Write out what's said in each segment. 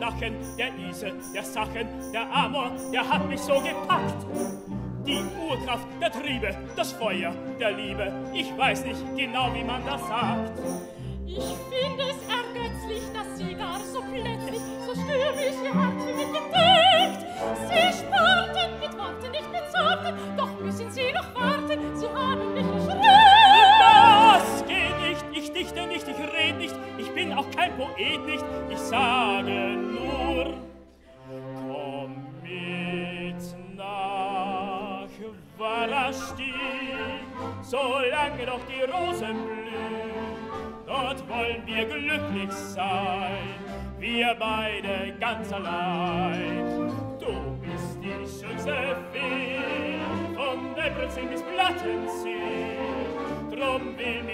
Lachen, der Ise, der Sachen, der Amor, der hat mich so gepackt. Die Urkraft, der Triebe, das Feuer, der Liebe, ich weiß nicht genau, wie man das sagt. Bin auch kein Poet nicht, ich sage nur, komm mit nach Warasti, solange noch die Rosen blühen, dort wollen wir glücklich sein, wir beide ganz allein. Du bist die schönste Fee, von Prinzessin bis Plattensee, drum will mit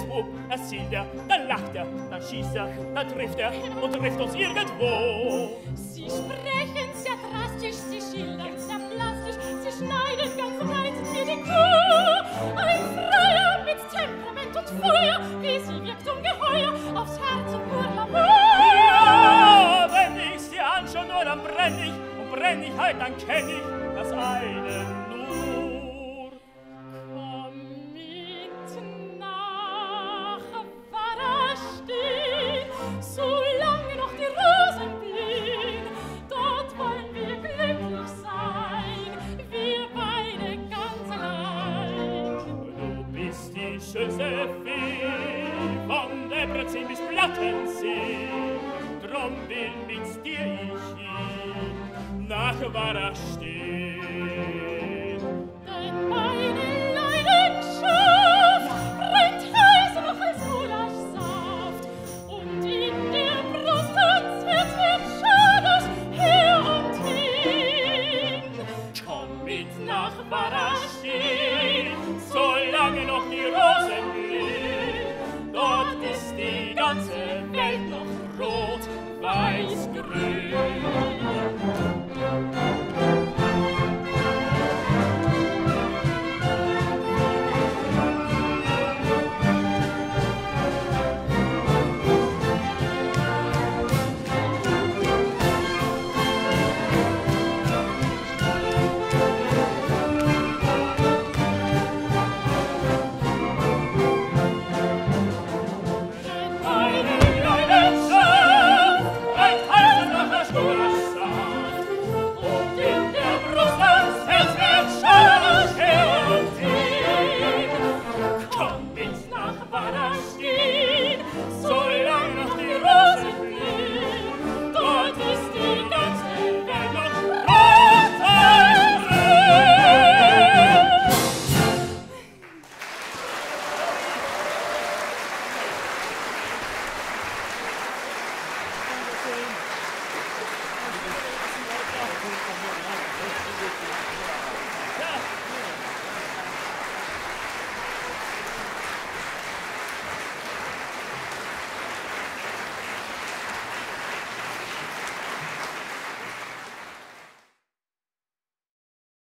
Spitzbub, er zielt er, dann lacht er, dann schießt er, dann trifft er und trifft uns irgendwo. Sie sprechen sehr drastisch, sie schildern sehr plastisch, sie schneiden ganz reizend wie die Kuh. Ein Freier mit Temperament und Feuer, wie sie wirkt ungeheuer aufs Herz und nur Lamour. Ja, wenn ich sie anschaue, nur dann brenn ich, und brenn ich halt, dann kenn ich das eine Josephine, von der Brezin bis Plattensee, drum will mit dir ich hin, nach Warach stehen. ganze Welt noch rot, weiß, grün.